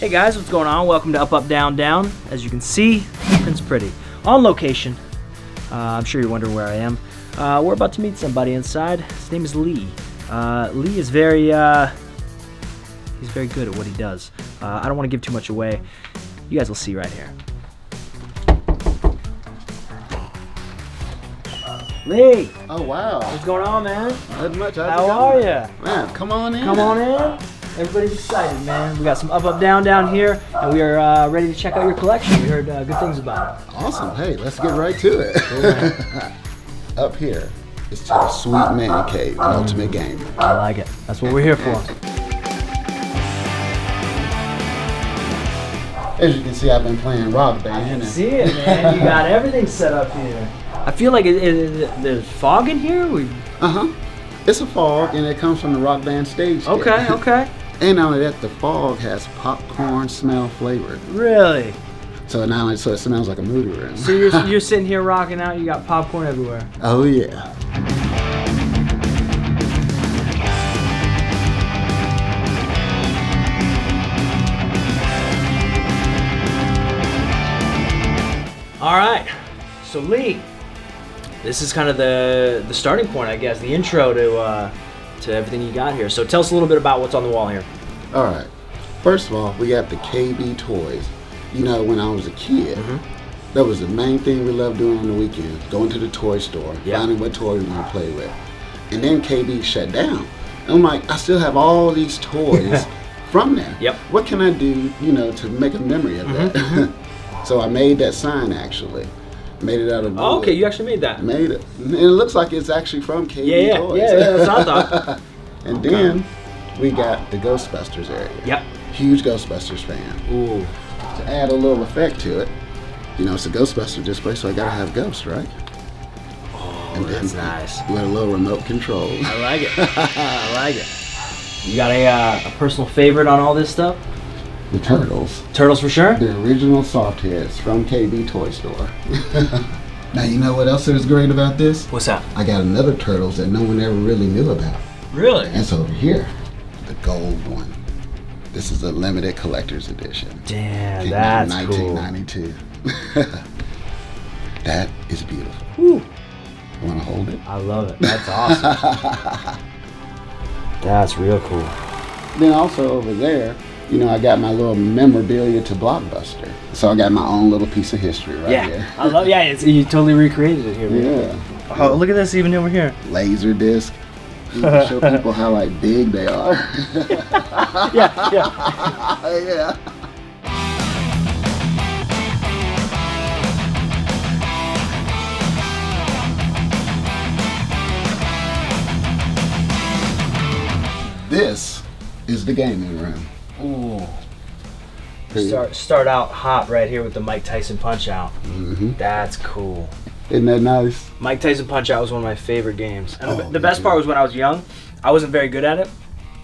Hey guys, what's going on? Welcome to Up Up Down Down. As you can see, it's Pretty. On location. Uh, I'm sure you're wondering where I am. Uh, we're about to meet somebody inside. His name is Lee. Uh, Lee is very, uh, he's very good at what he does. Uh, I don't want to give too much away. You guys will see right here. Lee, Oh wow. what's going on, man? Not much. How's How are you? Man, come on in. Come on in. Everybody's excited, man. We got some up, up, down, down here, and we are uh, ready to check out your collection. We heard uh, good things about it. Awesome. Hey, let's get right to it. Up here is to the sweet man cave, ultimate game. I like it. That's what we're here for. As you can see, I've been playing rock band. and- See it, man. You got everything set up here. I feel like it, it, it- there's fog in here. We Uh-huh. It's a fog, and it comes from the rock band stage. okay, okay. and not only that, the fog has popcorn smell flavor. Really? So not only so it smells like a movie room. So you're you're sitting here rocking out. You got popcorn everywhere. oh yeah. All right. So Lee, this is kind of the the starting point, I guess, the intro to uh, to everything you got here. So tell us a little bit about what's on the wall here. All right. First of all, we got the KB toys. You know, when I was a kid, Mm-hmm. that was the main thing we loved doing on the weekends: going to the toy store, Yeah. finding what toy we want to play with. And then KB shut down. And I'm like, I still have all these toys from there. Yep. What can I do, you know, to make a memory of that? Mm-hmm, so I made that sign actually. Made it out of wood. Oh, okay, you actually made that. made it. And it looks like it's actually from KB Yeah, yeah, Toys. yeah, yeah, that's what I thought. and then we got the Ghostbusters area. Yep. Huge Ghostbusters fan. Ooh. To add a little effect to it, you know, it's a Ghostbuster display, so I gotta have ghosts, right? Oh, that's nice. With a little remote control. I like it. I like it. You got a, uh, a personal favorite on all this stuff? The Turtles. Turtles for sure. The original soft heads from KB Toy Store. now you know what else is great about this? What's that? I got another Turtles that no one ever really knew about. Really? And it's over here, the gold one. This is a limited collector's edition. Damn, Came out in that's cool. 1992. that is beautiful. Whew. Want to hold it? I love it. That's awesome. that's real cool. Then also over there, you know, I got my little memorabilia to Blockbuster. So I got my own little piece of history right yeah, here. I love. Yeah, it's, you totally recreated it here. man. Yeah. Oh, look at this even over here. Laser disc. You can show people how like big they are. Yeah, yeah. yeah. This is the gaming room. Ooh. Start start out hot right here with the Mike Tyson Punch Out. Mhm. That's cool. Isn't that nice? Mike Tyson Punch Out was one of my favorite games. And the, Oh, the best part was when I was young, I wasn't very good at it,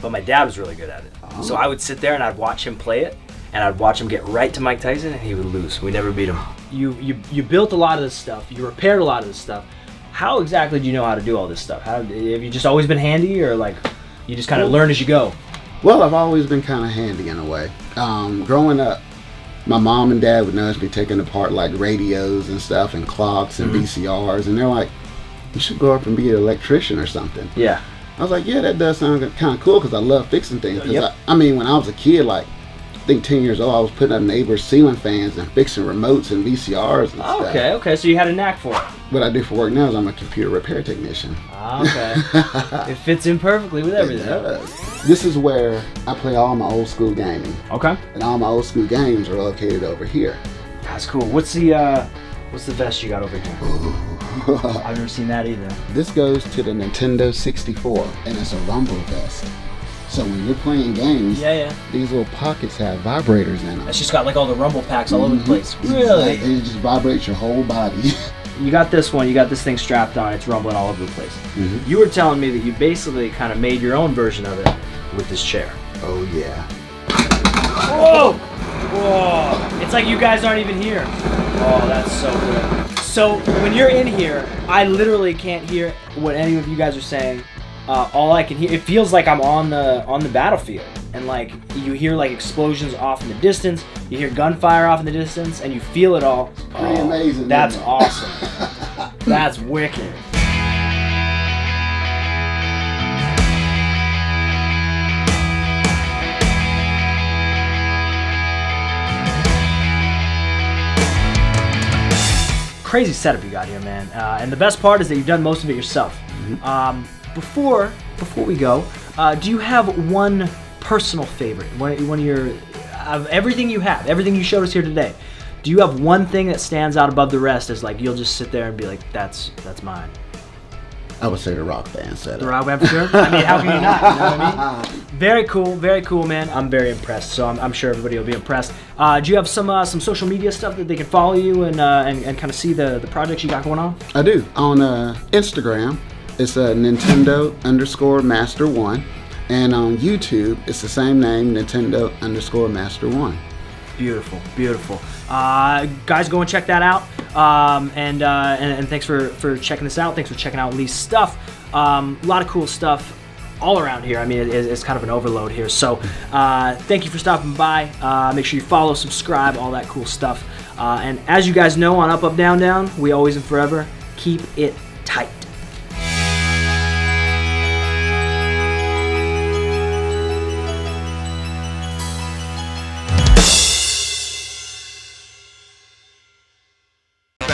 but my dad was really good at it. So I would sit there and I'd watch him play it, and I'd watch him get right to Mike Tyson, and he would lose. We never beat him. You you you built a lot of this stuff. You repaired a lot of this stuff. How exactly do you know how to do all this stuff? How have you just always been handy, or like you just kind of learn as you go? Well, I've always been kind of handy in a way. Um, growing up, my mom and dad would notice me taking apart like radios and stuff and clocks and VCRs, and they're like, "You should go up and be an electrician or something." Yeah. I was like, "Yeah, that does sound kind of cool because I love fixing things." 'Cause Yep. I, I mean, when I was a kid, like I think ten years old, I was putting up neighbors' ceiling fans and fixing remotes and VCRs and stuff. Okay. Okay. So you had a knack for it. What I do for work now is I'm a computer repair technician. Ah, Okay. it fits in perfectly with It everything. does. This is where I play all my old school gaming. Okay. and all my old school games are located over here. That's cool. What's the uh what's the vest you got over here? I've never seen that either. This goes to the Nintendo 64, and it's a rumble vest. So when you're playing games, Yeah, yeah. these little pockets have vibrators in them. It's just got like all the rumble packs all over the place. Exactly. Really? It just vibrates your whole body. You got this one, you got this thing strapped on, it's rumbling all over the place. You were telling me that you basically kind of made your own version of it with this chair. oh yeah. Whoa! Whoa! It's like you guys aren't even here. Oh, that's so good. So when you're in here, I literally can't hear what any of you guys are saying. Uh, all I can hear, it feels like I'm on the on the battlefield. And like you hear like explosions off in the distance, you hear gunfire off in the distance, and you feel it all. Pretty amazing, That's awesome. that's wicked. crazy setup you got here, man. Uh, and the best part is that you've done most of it yourself. Um, before before we go, uh, do you have one personal favorite? One, one of your of everything you have, everything you showed us here today. Do you have one thing that stands out above the rest? As like you'll just sit there and be like, "That's that's mine." I would say the rock band setup. The rock band sure. I mean, how can you not? You know what I mean? Very cool, very cool, man. I'm very impressed. So I'm, I'm sure everybody will be impressed. Uh, do you have some uh, some social media stuff that they can follow you and uh, and, and kind of see the the projects you got going on? I do. On uh, Instagram, it's uh, Nintendo underscore Master One, and on YouTube, it's the same name, Nintendo underscore Master One. Beautiful, beautiful. Uh, guys, go and check that out. Um, and, uh, and and thanks for for checking this out. Thanks for checking out Lee's stuff. Um, a lot of cool stuff all around here. I mean, it, it's kind of an overload here. So uh, thank you for stopping by. Uh, make sure you follow, subscribe, all that cool stuff. Uh, and as you guys know, on Up Up Down Down, we always and forever keep it tight.